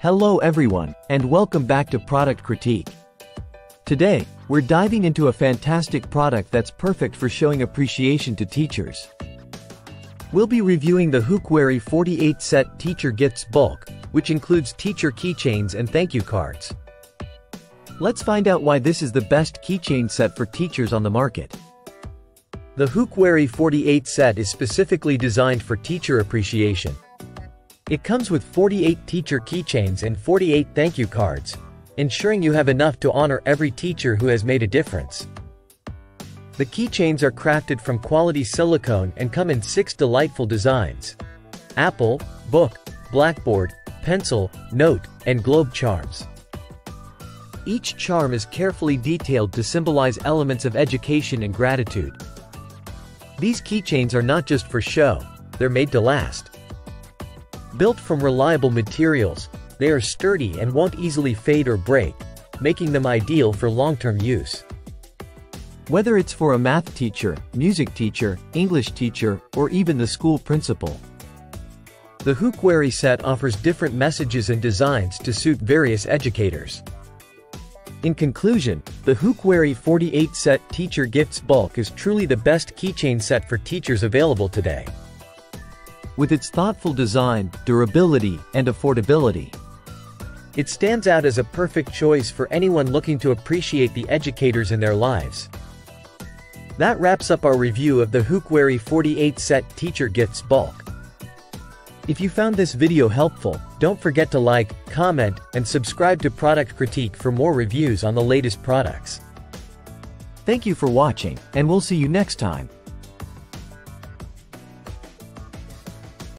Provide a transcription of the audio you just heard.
Hello everyone, and welcome back to Product Critique. Today, we're diving into a fantastic product that's perfect for showing appreciation to teachers. We'll be reviewing the Huquary 48 Set Teacher Gifts Bulk, which includes teacher keychains and thank you cards. Let's find out why this is the best keychain set for teachers on the market. The Huquary 48 set is specifically designed for teacher appreciation. It comes with 48 teacher keychains and 48 thank you cards, ensuring you have enough to honor every teacher who has made a difference. The keychains are crafted from quality silicone and come in six delightful designs. Apple, book, blackboard, pencil, note, and globe charms. Each charm is carefully detailed to symbolize elements of education and gratitude. These keychains are not just for show, they're made to last. Built from reliable materials, they are sturdy and won't easily fade or break, making them ideal for long-term use. Whether it's for a math teacher, music teacher, English teacher, or even the school principal. The Huquary set offers different messages and designs to suit various educators. In conclusion, the Huquary 48 Set Teacher Gifts Bulk is truly the best keychain set for teachers available today. With its thoughtful design, durability, and affordability, it stands out as a perfect choice for anyone looking to appreciate the educators in their lives. That wraps up our review of the Huquary 48 Set Teacher Gifts Bulk. If you found this video helpful, don't forget to like, comment, and subscribe to Product Critique for more reviews on the latest products. Thank you for watching, and we'll see you next time.